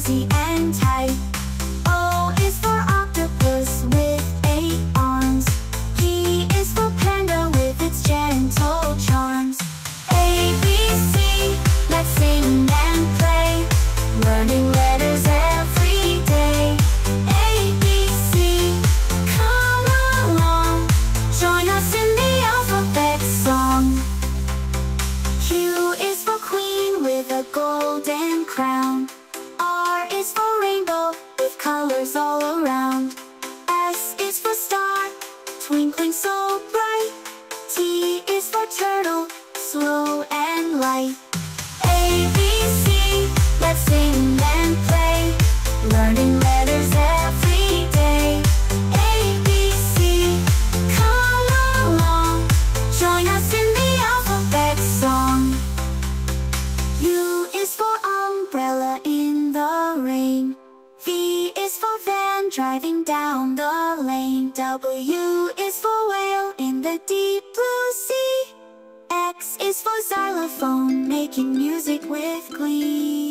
cozy and bright. T is for turtle, slow and light. A, B, C, let's sing and play. Learning letters every day. A, B, C, come along. Join us in the alphabet song. U is for umbrella in the rain. V is for van driving down the lane. W is making music with glee.